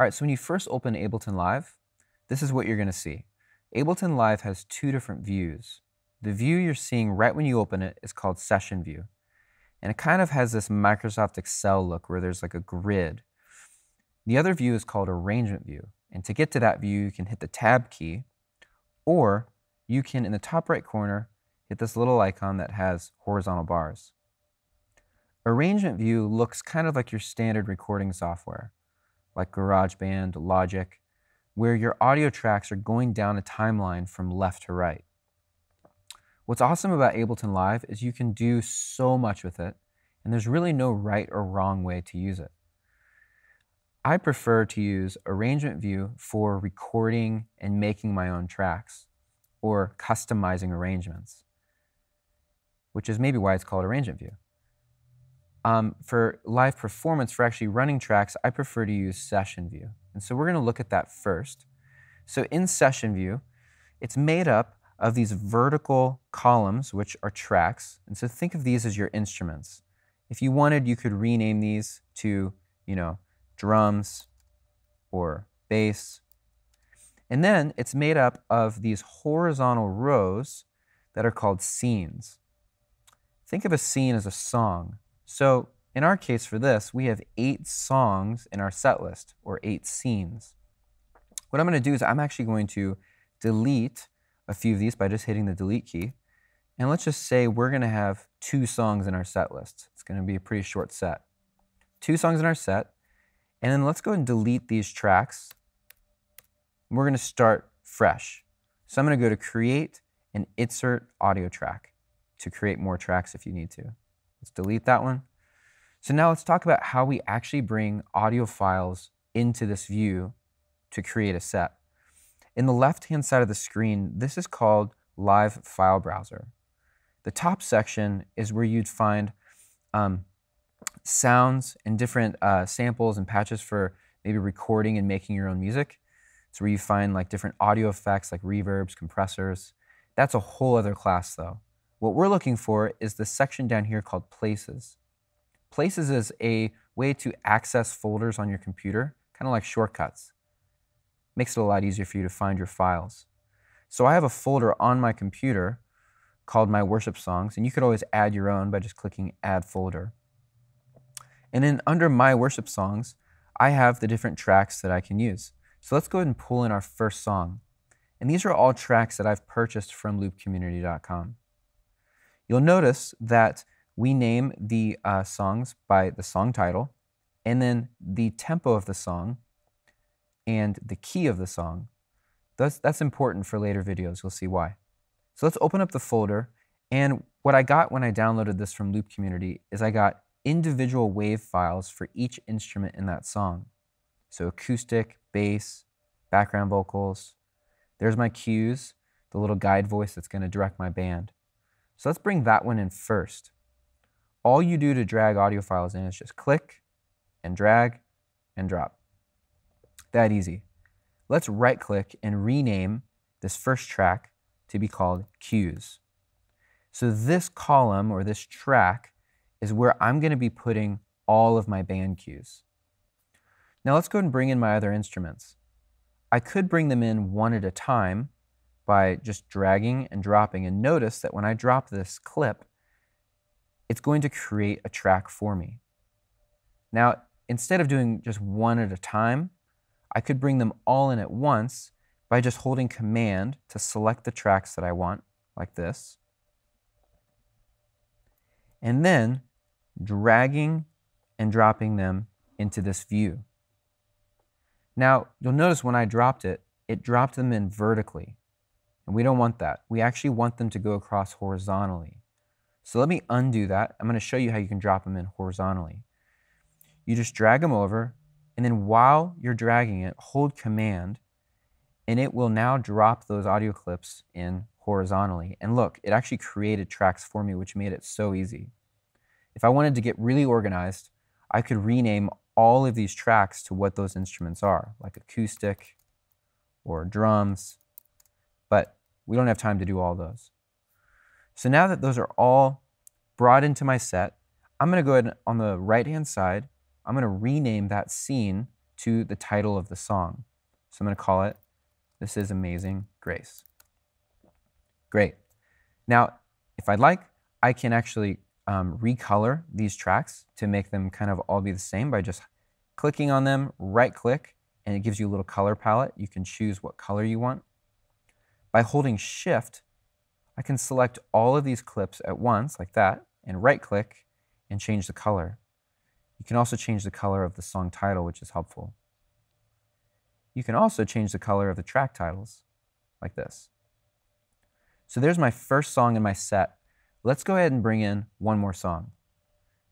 All right, so when you first open Ableton Live, this is what you're going to see. Ableton Live has two different views. The view you're seeing right when you open it is called Session View. And it kind of has this Microsoft Excel look where there's like a grid. The other view is called Arrangement View. And to get to that view, you can hit the Tab key, or you can, in the top right corner, hit this little icon that has horizontal bars. Arrangement View looks kind of like your standard recording software, like GarageBand, Logic, where your audio tracks are going down a timeline from left to right. What's awesome about Ableton Live is you can do so much with it, and there's really no right or wrong way to use it. I prefer to use Arrangement View for recording and making my own tracks or customizing arrangements, which is maybe why it's called Arrangement View. Um, for live performance, for actually running tracks, I prefer to use Session View. And so we're going to look at that first. So in Session View, it's made up of these vertical columns, which are tracks. And so think of these as your instruments. If you wanted, you could rename these to, you know, drums or bass. And then it's made up of these horizontal rows that are called scenes. Think of a scene as a song. So in our case for this, we have eight songs in our set list, or eight scenes. What I'm going to do is I'm actually going to delete a few of these by just hitting the delete key. And let's just say we're going to have two songs in our set list. It's going to be a pretty short set. Two songs in our set. And then let's go and delete these tracks. We're going to start fresh. So I'm going to go to create and insert audio track to create more tracks if you need to. Let's delete that one. So now let's talk about how we actually bring audio files into this view to create a set. In the left-hand side of the screen, this is called Live File Browser. The top section is where you'd find um, sounds and different uh, samples and patches for maybe recording and making your own music. It's where you find like different audio effects like reverbs, compressors. That's a whole other class though. What we're looking for is the section down here called Places. Places is a way to access folders on your computer, kind of like shortcuts makes it a lot easier for you to find your files. So I have a folder on my computer called My Worship Songs, and you could always add your own by just clicking Add Folder. And then under My Worship Songs, I have the different tracks that I can use. So let's go ahead and pull in our first song. And these are all tracks that I've purchased from loopcommunity.com. You'll notice that we name the uh, songs by the song title and then the tempo of the song and the key of the song. That's, that's important for later videos. You'll see why. So let's open up the folder. And what I got when I downloaded this from Loop Community is I got individual wave files for each instrument in that song. So acoustic, bass, background vocals. There's my cues, the little guide voice that's going to direct my band. So let's bring that one in first. All you do to drag audio files in is just click and drag and drop. That easy. Let's right click and rename this first track to be called cues. So this column or this track is where I'm going to be putting all of my band cues. Now let's go and bring in my other instruments. I could bring them in one at a time by just dragging and dropping and notice that when I drop this clip, it's going to create a track for me. Now, instead of doing just one at a time, I could bring them all in at once by just holding Command to select the tracks that I want, like this, and then dragging and dropping them into this view. Now, you'll notice when I dropped it, it dropped them in vertically. And we don't want that. We actually want them to go across horizontally. So let me undo that. I'm going to show you how you can drop them in horizontally. You just drag them over, and then while you're dragging it, hold command and it will now drop those audio clips in horizontally. And look, it actually created tracks for me, which made it so easy. If I wanted to get really organized, I could rename all of these tracks to what those instruments are, like acoustic or drums, but we don't have time to do all those. So now that those are all brought into my set, I'm going to go ahead on the right-hand side I'm going to rename that scene to the title of the song. So I'm going to call it This is Amazing Grace. Great. Now, if I'd like, I can actually um, recolor these tracks to make them kind of all be the same by just clicking on them, right click, and it gives you a little color palette. You can choose what color you want. By holding shift, I can select all of these clips at once like that and right click and change the color. You can also change the color of the song title, which is helpful. You can also change the color of the track titles like this. So there's my first song in my set. Let's go ahead and bring in one more song.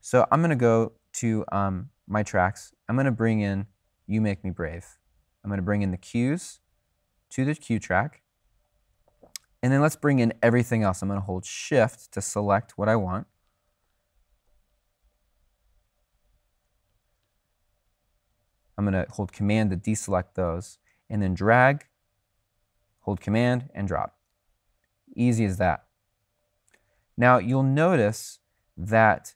So I'm going to go to um, my tracks. I'm going to bring in You Make Me Brave. I'm going to bring in the cues to the cue track. And then let's bring in everything else. I'm going to hold shift to select what I want. I'm going to hold command to deselect those and then drag, hold command and drop. Easy as that. Now you'll notice that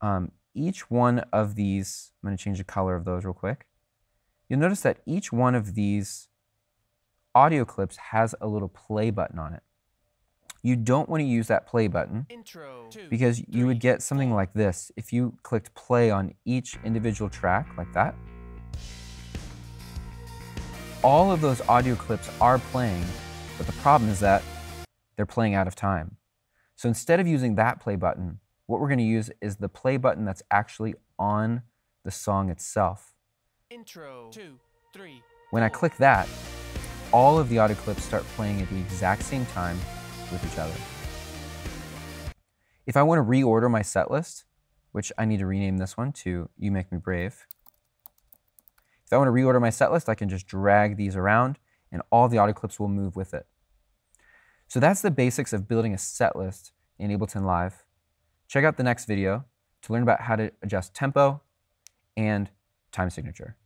um, each one of these, I'm going to change the color of those real quick. You'll notice that each one of these audio clips has a little play button on it. You don't want to use that play button Intro, two, because you would get something like this if you clicked play on each individual track like that. All of those audio clips are playing, but the problem is that they're playing out of time. So instead of using that play button, what we're going to use is the play button that's actually on the song itself. Intro, two, three, when I click that, all of the audio clips start playing at the exact same time with each other. If I want to reorder my set list, which I need to rename this one to You Make Me Brave, if I want to reorder my set list, I can just drag these around and all the audio clips will move with it. So that's the basics of building a set list in Ableton Live. Check out the next video to learn about how to adjust tempo and time signature.